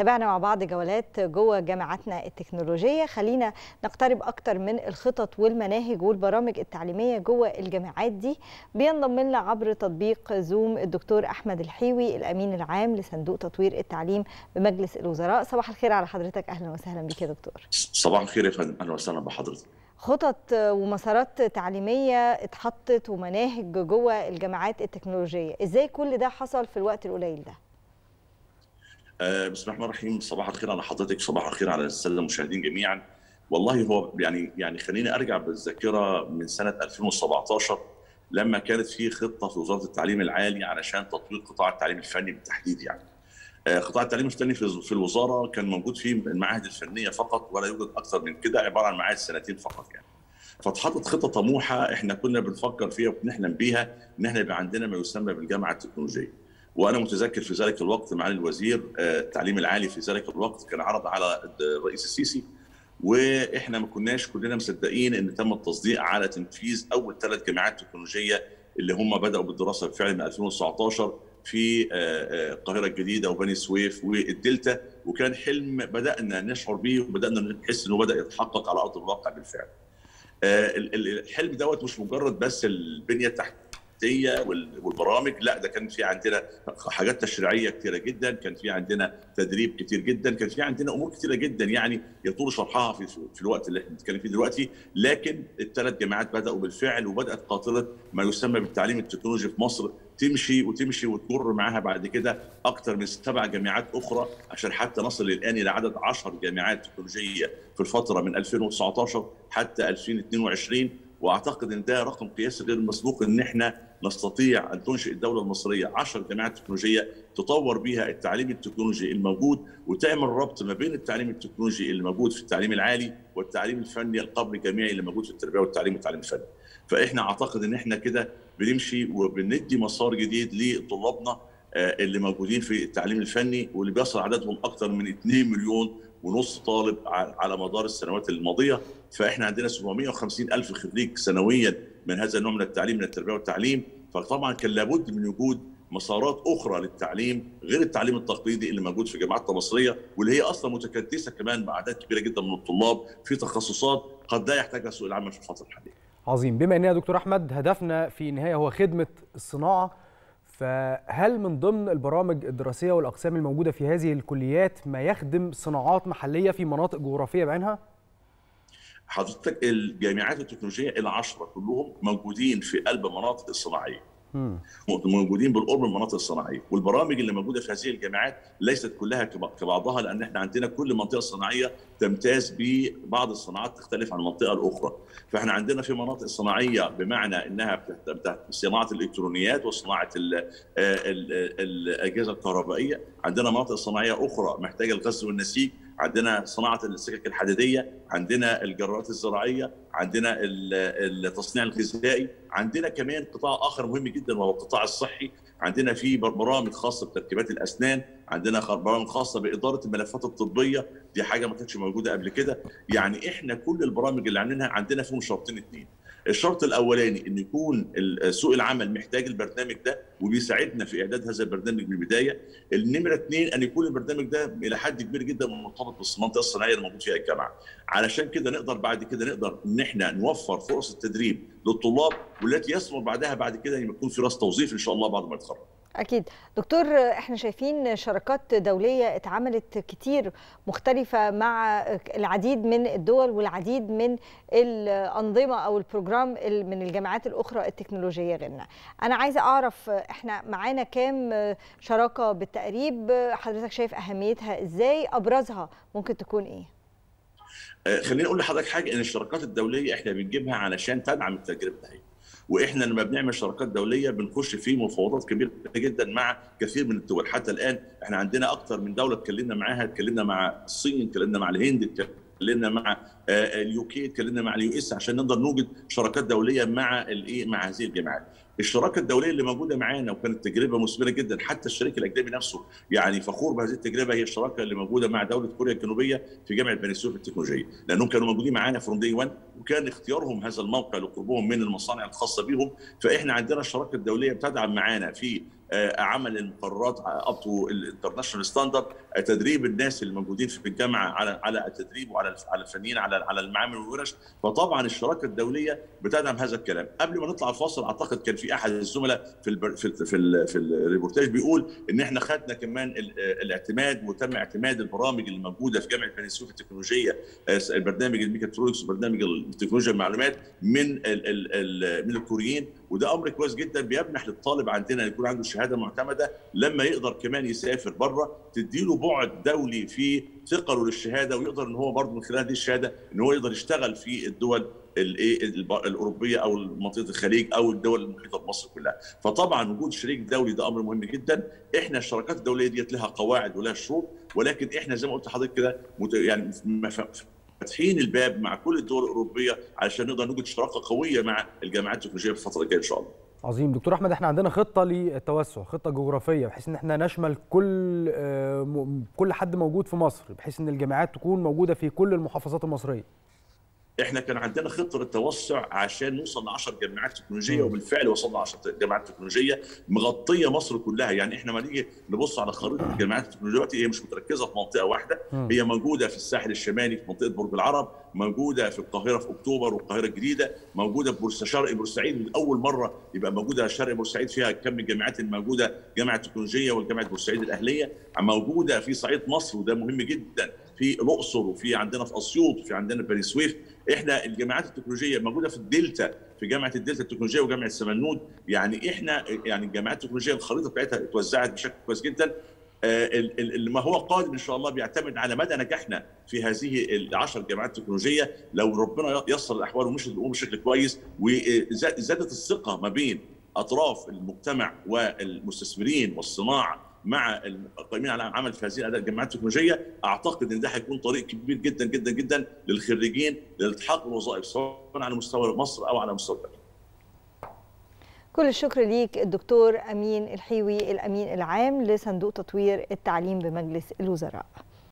تابعنا مع بعض جولات جوه جامعاتنا التكنولوجية. خلينا نقترب أكتر من الخطط والمناهج والبرامج التعليمية جوه الجامعات دي. بينضم لنا عبر تطبيق زوم الدكتور أحمد الحيوي الأمين العام لصندوق تطوير التعليم بمجلس الوزراء. صباح الخير على حضرتك. أهلا وسهلا بك يا دكتور. صباح الخير يا فندم. أهلا وسهلا بحضرتك. خطط ومسارات تعليمية اتحطت ومناهج جوه الجامعات التكنولوجية. إزاي كل ده حصل في الوقت القليل ده؟ بسم الله الرحمن الرحيم صباح الخير على حضرتك صباح الخير على الساده المشاهدين جميعا والله هو يعني يعني خليني أرجع بالذاكرة من سنة 2017 لما كانت في خطة في وزارة التعليم العالي علشان تطوير قطاع التعليم الفني بالتحديد يعني قطاع التعليم الفني في الوزارة كان موجود فيه المعاهد الفنية فقط ولا يوجد أكثر من كده عبارة عن معاهد سنتين فقط يعني. فاتحطت خطة طموحة إحنا كنا بنفكر فيها وبنحلم بيها إن إحنا يبقى عندنا ما يسمى بالجامعة التكنولوجية. وأنا متذكر في ذلك الوقت معالي الوزير التعليم العالي في ذلك الوقت كان عرض على الرئيس السيسي وإحنا ما كناش كلنا مصدقين إن تم التصديق على تنفيذ أول ثلاث جامعات تكنولوجية اللي هم بدأوا بالدراسة بالفعل من 2019 في القاهرة الجديدة وبني سويف والدلتا وكان حلم بدأنا نشعر به وبدأنا نحس إنه بدأ يتحقق على أرض الواقع بالفعل. الحلم دوت مش مجرد بس البنية التحتية والبرامج. لا ده كان في عندنا حاجات تشريعية كثيره جدا كان في عندنا تدريب كتير جدا كان في عندنا أمور كثيره جدا يعني يطول شرحها في في الوقت اللي إحنا بنتكلم فيه دلوقتي. لكن الثلاث جامعات بدأوا بالفعل وبدأت قاطره ما يسمى بالتعليم التكنولوجي في مصر تمشي وتمشي وتمر معاها بعد كده أكثر من سبع جامعات أخرى عشان حتى نصل الآن إلى عدد 10 جامعات تكنولوجية في الفترة من 2019 حتى 2022 وأعتقد إن ده رقم قياسي غير مسبوق إن إحنا نستطيع أن تنشئ الدولة المصرية 10 جامعات تكنولوجية تطور بها التعليم التكنولوجي الموجود وتعمل ربط ما بين التعليم التكنولوجي اللي موجود في التعليم العالي والتعليم الفني القبل الجامعي اللي موجود في التربية والتعليم والتعليم الفني. فإحنا أعتقد إن إحنا كده بنمشي وبندي مسار جديد لطلابنا اللي موجودين في التعليم الفني واللي بيصل عددهم أكثر من 2 مليون ونص طالب على مدار السنوات الماضية فإحنا عندنا 750 ألف خريج سنويا من هذا النوع من التعليم من التربية والتعليم فطبعا كان لابد من وجود مسارات أخرى للتعليم غير التعليم التقليدي اللي موجود في جامعاتنا المصريه واللي هي أصلا متكدسة كمان باعداد كبيرة جدا من الطلاب في تخصصات قد لا يحتاجها سوق العمل في الفترة الحالية. عظيم بما ان يا دكتور أحمد هدفنا في النهايه هو خدمة الصناعة فهل من ضمن البرامج الدراسية والأقسام الموجودة في هذه الكليات ما يخدم صناعات محلية في مناطق جغرافية بعينها؟ حضرتك الجامعات التكنولوجية العشرة كلهم موجودين في قلب المناطق الصناعية. موجودين بالقرب من المناطق الصناعية. والبرامج اللي موجودة في هذه الجامعات ليست كلها كبعضها لأن إحنا عندنا كل منطقة صناعية تمتاز ببعض الصناعات تختلف عن المنطقة الأخرى. فإحنا عندنا في مناطق صناعية بمعنى إنها صناعة الإلكترونيات وصناعة ال ال الأجهزة الكهربائية. عندنا مناطق صناعية أخرى محتاجة الغزل والنسيج. عندنا صناعة السكك الحديدية عندنا الجرارات الزراعية عندنا التصنيع الغذائي عندنا كمان قطاع آخر مهم جدا وهو القطاع الصحي عندنا في برامج خاصة بتركيبات الأسنان عندنا برامج خاصة بإدارة الملفات الطبية دي حاجة ما كانتش موجودة قبل كده. يعني إحنا كل البرامج اللي عندنا عندنا فيهم شرطين اثنين الشرط الأولاني إن يكون سوق العمل محتاج البرنامج ده وبيساعدنا في إعداد هذا البرنامج من البداية. النمرة اثنين أن يكون البرنامج ده إلى حد كبير جدا مرتبط بالمنطقة الصناعية اللي موجود فيها الجامعة. علشان كده نقدر بعد كده نقدر إن إحنا نوفر فرص التدريب للطلاب والتي يثمر بعدها بعد كده يكون في راس توظيف إن شاء الله بعد ما يتخرج. أكيد. دكتور إحنا شايفين شراكات دولية اتعملت كتير مختلفة مع العديد من الدول والعديد من الأنظمة أو البروجرام من الجامعات الأخرى التكنولوجية غيرنا. أنا عايزة أعرف إحنا معانا كام شراكة بالتقريب؟ حضرتك شايف أهميتها إزاي؟ أبرزها ممكن تكون إيه؟ خليني أقول لحضرتك حاجة إن الشراكات الدولية إحنا بنجيبها علشان تدعم التجربة دي. وإحنا لما بنعمل شراكات دوليه بنخش في مفاوضات كبيره جدا مع كثير من الدول. حتى الان إحنا عندنا أكثر من دوله اتكلمنا معاها اتكلمنا مع الصين اتكلمنا مع الهند اتكلمنا مع ال UK اتكلمنا مع ال US عشان نقدر نوجد شراكات دوليه مع الايه مع هذه الجامعات الشراكه الدولية اللي موجودة معانا وكانت تجربة مثمرة جدا حتى الشريك الأجنبي نفسه يعني فخور بهذه التجربة هي الشراكة اللي موجودة مع دولة كوريا الجنوبية في جامعة بني سويف التكنولوجية. لأنهم كانوا موجودين معانا from day 1 وكان اختيارهم هذا الموقع لقربهم من المصانع الخاصة بهم. فإحنا عندنا الشراكة الدولية بتدعم معانا في عمل المقررات up to ال international standard تدريب الناس اللي موجودين في الجامعة على على التدريب وعلى على الفنيين على على المعامل والورش. فطبعا الشراكة الدولية بتدعم هذا الكلام. قبل ما نطلع الفاصل أعتقد كان في احد الزملاء في البر في في, ال في الريبورتاج بيقول إن إحنا خدنا كمان الاعتماد وتم اعتماد البرامج اللي موجودة في جامعة بني سويف التكنولوجية البرنامج الميكاترونكس وبرنامج التكنولوجيا المعلومات من ال ال ال من الكوريين. وده أمر كويس جدا بيمنح للطالب عندنا يكون عنده شهادة معتمدة لما يقدر كمان يسافر بره تديله بعد دولي في ثقله للشهادة ويقدر إن هو برضه من خلال هذه الشهادة إن هو يقدر يشتغل في الدول الايه الاوروبيه أو منطقه الخليج أو الدول المحيطه بمصر كلها. فطبعا وجود شريك دولي ده أمر مهم جدا. إحنا الشراكات الدولية ديت لها قواعد ولها شروط ولكن إحنا زي ما قلت لحضرتك كده يعني فاتحين الباب مع كل الدول الأوروبية علشان نقدر نوجد شراكة قوية مع الجامعات التكنولوجية في الفترة الجاية إن شاء الله. عظيم. دكتور أحمد إحنا عندنا خطة للتوسع خطة جغرافية بحيث إن إحنا نشمل كل كل حد موجود في مصر بحيث إن الجامعات تكون موجودة في كل المحافظات المصرية. إحنا كان عندنا خطة للتوسع عشان نوصل ل 10 جامعات تكنولوجية وبالفعل وصلنا 10 جامعات تكنولوجية مغطية مصر كلها. يعني إحنا ما نيجي نبص على خريطة الجامعات التكنولوجية دلوقتي هي مش متركزة في منطقة واحدة. هي موجودة في الساحل الشمالي في منطقة برج العرب موجودة في القاهرة في أكتوبر والقاهرة الجديدة موجودة في شرق بورسعيد من اول مرة يبقى موجودة شرق بورسعيد فيها كم الجامعات الموجوده جامعة التكنولوجيه والجامعة بورسعيد الأهلية. موجودة في صعيد مصر وده مهم جدا. في الأقصر وفي عندنا في أسيوط وفي عندنا بني سويف. إحنا الجامعات التكنولوجية موجوده في الدلتا في جامعة الدلتا التكنولوجية وجامعة سمنود يعني إحنا يعني الجامعات التكنولوجية الخريطة بتاعتها اتوزعت بشكل كويس جدا. اللي ما هو قادم إن شاء الله بيعتمد على مدى نجاحنا في هذه العشر جامعات التكنولوجية لو ربنا يسر الأحوال ومشت الأمور بشكل كويس وزادت الثقة ما بين أطراف المجتمع والمستثمرين والصناعة مع القائمين على عمل في هذه الجامعات التكنولوجية أعتقد إن ده هيكون طريق كبير جدا جدا جدا للخريجين لالتحاق بالوظائف سواء على مستوى مصر أو على مستوى الدولة. كل الشكر ليك الدكتور أمين الحيوي الأمين العام لصندوق تطوير التعليم بمجلس الوزراء.